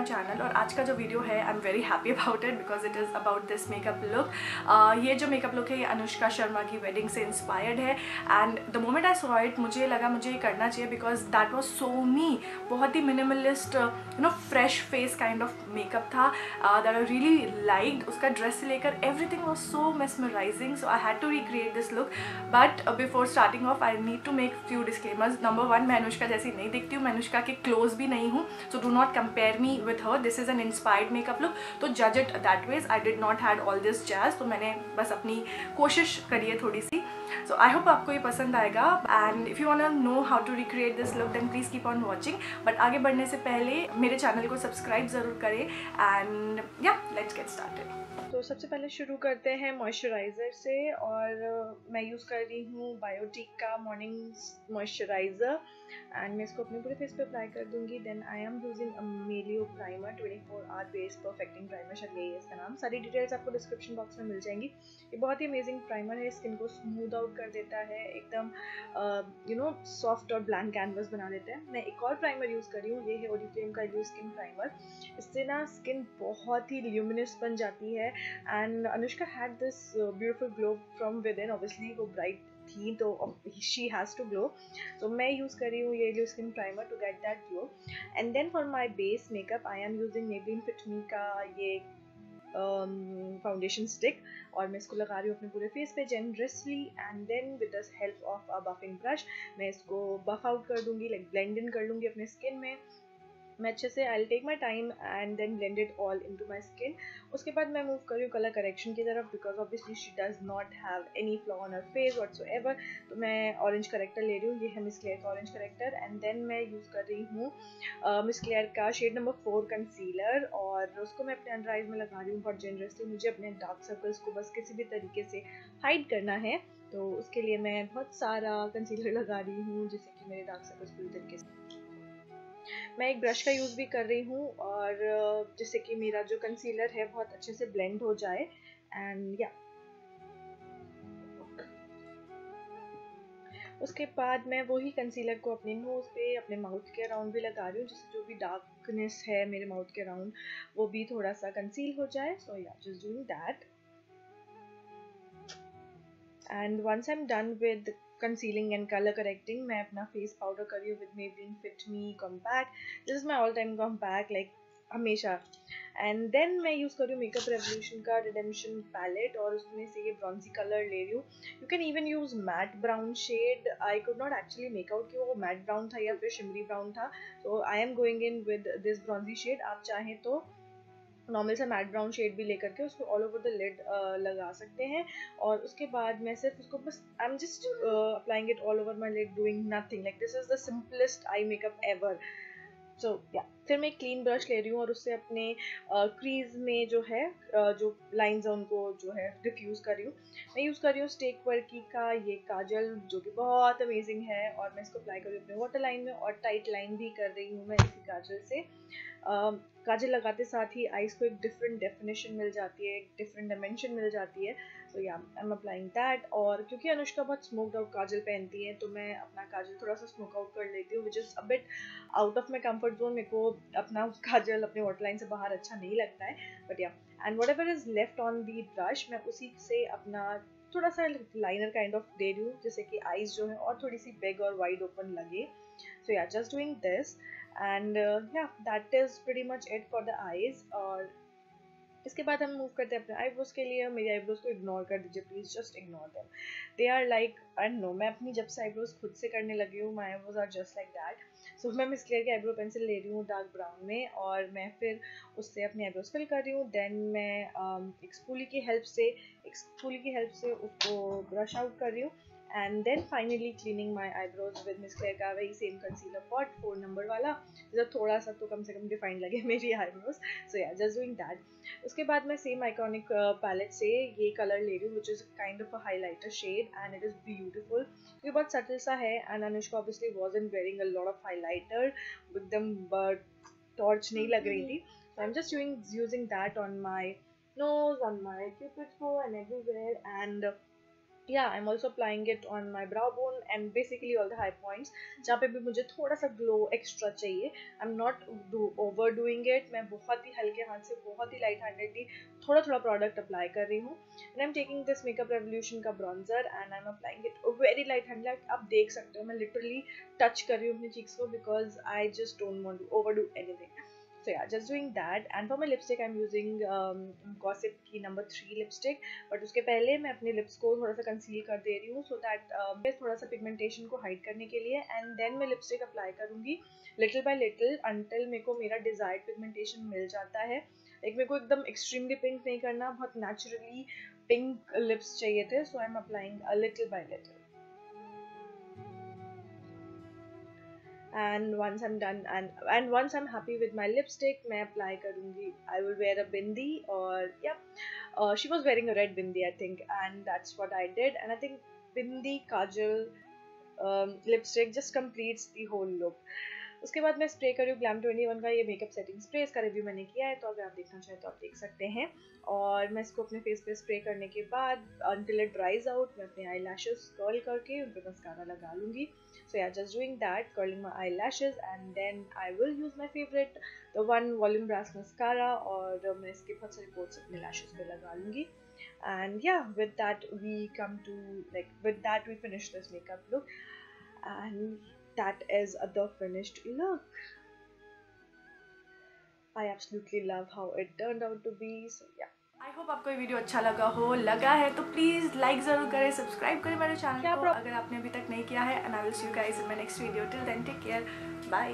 जो वीडियो है I am very happy about it because it is about this makeup look ये जो makeup look है, ये अनुष्का शर्मा की वेडिंग से इंस्पायर्ड है and the moment I saw it मुझे लगा मुझे ये करना चाहिए because that was so me बहुत ही minimalist you know fresh face kind of makeup था दैट आई रियली लाइक उसका ड्रेस से लेकर everything was so mesmerizing so I had to recreate this look but before starting off I need to make few disclaimers number one मैं अनुष्का जैसी नहीं दिखती हूँ, मैं अनुष्का के क्लोज भी नहीं हूँ so do not compare me her this is an inspired makeup look तो जज it that ways I did not had all this jazz तो मैंने बस अपनी कोशिश करी है थोड़ी सी. सो आई होप आपको ये पसंद आएगा. And if you want know how to recreate this look then please keep on watching but आगे बढ़ने से पहले मेरे चैनल को सब्सक्राइब ज़रूर करें. एंड या लेट्स गेट स्टार्टेड तो सबसे पहले शुरू करते हैं मॉइस्चराइज़र से. और मैं यूज़ कर रही हूँ बायोटिक का मॉर्निंग मॉइस्चराइज़र एंड मैं इसको अपने पूरे फेस पे अप्लाई कर दूँगी. Then I am using Amelio primer 24 hour base perfecting primer शायद यही है इसका नाम सारी डिटेल्स आपको डिस्क्रिप्शन बॉक्स में मिल जाएँगी. ये बहुत ही अमेजिंग प्राइमर है. स्किन को स्मूथ आउट कर देता है. एकदम यू नो सॉफ्ट और ब्लैंक कैनवस बना देता है. मैं एक और प्राइमर यूज़ कर रही हूँ. ये है ओरिफ्लेम का यू स्किन प्राइमर इससे ना स्किन बहुत ही ल्यूमिनस बन जाती है. And Anushka had this beautiful glow from within obviously वो ब्राइट थी तो शी हैज़ टू ग्लो तो मैं यूज़ कर रही हूँ ये जो skin primer to get that glow and then for my base makeup I am using Maybelline Fit Me का ये फाउंडेशन um, स्टिक और मैं इसको लगा रही हूँ अपने पूरे फेस पे generously and then with the help of a buffing brush मैं इसको बफ आउट कर दूँगी लाइक ब्लेंड इन कर लूँगी अपने स्किन में. मैं अच्छे से I take my time and then blend it all into my skin उसके बाद मैं मूव कर हूँ कलर करेक्शन की तरफ़ because obviously she does not have any flaw on her face whatsoever तो मैं ऑरेंज करेक्टर ले रही हूँ, ये है मिस क्लेयर का ऑरेंज करेक्टर एंड देन मैं यूज़ कर रही हूँ मिस क्लेयर का शेड नंबर फोर कंसीलर और उसको मैं अपने अंडर आइज़ में लगा रही हूँ बहुत जेनरसली मुझे अपने डार्क सर्कल्स को बस किसी भी तरीके से हाइड करना है. तो उसके लिए मैं बहुत सारा कंसीलर लगा रही हूँ जिससे कि मेरे डार्क सर्कल्स पूरी तरीके से मैं एक ब्रश का यूज़ भी कर रही हूँ और जिससे कि मेरा जो कंसीलर है बहुत अच्छे से ब्लेंड हो जाए एंड या उसके बाद मैं वही कंसीलर को अपने नोज़ पे, अपने माउथ के अराउंड भी लगा रही हूँ, जिससे जो भी डार्कनेस है मेरे माउथ के अराउंड वो भी थोड़ा सा कंसील हो जाए। So yeah just doing that and once I am done with concealing and colour correcting मैं अपना फेस पाउडर कर रही हूँ with Maybelline Fit Me Compact, this is my all time compact, like, हमेशा। एंड देन मैं use कर रही हूँ मेकअप रेवोल्यूशन का रिडेम्पशन पैलेट और उसमें से ये ब्राउन्सी कलर ले रही हूँ। You can even use matte brown shade I could not actually make out कि वो मैट ब्राउन था या फिर शिमरी ब्राउन था। तो I am going in with this browny shade आप चाहें तो नॉर्मल से मैट ब्राउन शेड भी लेकर के उसको ऑल ओवर द लिड लगा सकते हैं। और उसके बाद मैं सिर्फ़ उसको बस I am just applying it all over my lid doing nothing like this is the simplest eye makeup ever so yeah फिर मैं क्लीन ब्रश ले रही हूँ और उससे अपने क्रीज में जो है जो लाइंस है उनको जो है डिफ्यूज़ कर रही हूँ। मैं यूज़ कर रही हूँ स्टेक वर्की का ये काजल, जो कि बहुत अमेजिंग है और मैं इसको अप्लाई कर रही हूँ अपने वाटर लाइन में और टाइट लाइन भी कर रही हूँ मैं इसी काजल से। काजल लगाते साथ ही आइज़ को एक डिफरेंट डेफिनेशन मिल जाती है, एक डिफरेंट डायमेंशन मिल जाती है। सो या आई एम अप्लाइंग दैट और क्योंकि अनुष्का बहुत स्मोक्ड आउट काजल पहनती है तो मैं अपना काजल थोड़ा सा स्मोक आउट कर लेती हूँ which is a bit out of my comfort zone मेरे को अपना काजल अपने वाटर लाइन से बाहर अच्छा नहीं लगता है but yeah and whatever is left on the brush मैं उसी से अपना थोड़ा सा लाइनर काइंड ऑफ़ दे रही हूँ जैसे कि आईज जो है और थोड़ी सी बिग और वाइड ओपन लगे. So yeah just doing this and yeah that is very much it for the eyes और इसके बाद हम मूव करते हैं अपने आईब्रोज के लिए। मेरी आईब्रोज को इग्नोर कर दीजिए please just ignore them they are like I know मैं अपनी जब से आईब्रोज खुद से करने लगी हूँ my eyebrows are just like that so मैं मिस क्लियर की आईब्रो पेंसिल ले रही हूँ डार्क ब्राउन में और मैं फिर उससे अपनी आईब्रोज फिल कर रही हूँ। देन मैं um, एक स्पूली की हेल्प से एक स्पूली की हेल्प से उसको ब्रश आउट कर रही हूँ। And then finally cleaning my eyebrows with Miss Claire का वही same concealer pot four number वाला। जब थोड़ा सा तो कम से कम डिफाइन लगे मेरी आईब्रोज सो या जस्ट डूइंग दैट उसके बाद मैं सेम आइकॉनिक पैलेट से ये कलर ले रही हूँ which is kind of a highlighter shade and it is beautiful ये बहुत सटल सा है and Anushka obviously was in wearing a lot of highlighter एकदम टॉर्च नहीं लग रही थी। So i'm just doing using that on my nose on my cupid's bow and everywhere and yeah am also applying it on my brow bone and basically all the high points, जहाँ पे भी मुझे थोड़ा सा glow extra चाहिए। I am not over doing it मैं बहुत ही हल्के हाथ से, बहुत ही लाइट हैंडेडली थोड़ा थोड़ा प्रोडक्ट अप्लाई कर रही हूँ। And I am taking this Makeup Revolution का bronzer and I am applying it very light handed आप देख सकते हो, मैं लिटरली टच कर रही हूँ अपनी चीक्स को because I just don't want over do anything so yeah just doing that and for my lipstick i'm using um, gossip की number थ्री lipstick but उसके पहले मैं अपने lips को थोड़ा सा conceal कर दे रही हूँ so that um, थोड़ा सा pigmentation को hide करने के लिए and then मैं lipstick apply करूँगी little by little until को मेरा desired pigmentation मिल जाता है एक को एकदम extremely pink नहीं करना बहुत naturally pink lips चाहिए थे so I'm applying a little by little and once I'm done and and once I'm happy with my lipstick मैं apply करूँगी I will wear a bindi or yeah uh, she was wearing a red bindi I think and that's what I did and I think bindi kajal um, lipstick just completes the whole look उसके बाद मैं spray करी हूँ glam twenty one का ये makeup setting spray इसका review मैंने किया है तो अगर आप देखना चाहें तो आप देख सकते हैं। और मैं इसको अपने फेस पे स्प्रे करने के बाद अनटिल इट ड्राइज आउट मैं अपने आई लैशेज कर्ल करके उन पर मस्कारा लगा लूँगी। So yeah just doing that curling my eyelashes and then I will use my favourite the one volume blast mascara और मैं इसके बहुत सारे कोट्स अपने लैशेज पे लगा लूँगी। And, yeah, with that we come to, like, with that we finish this makeup look. And that is the finished look. I absolutely love how it turned out to be. So yeah. I hope आपको ये video अच्छा लगा हो लगा है तो please like ज़रूर करें सब्सक्राइब करें मेरे चैनल को अगर आपने अभी तक नहीं किया है and I will see you guys in my next video till then take care bye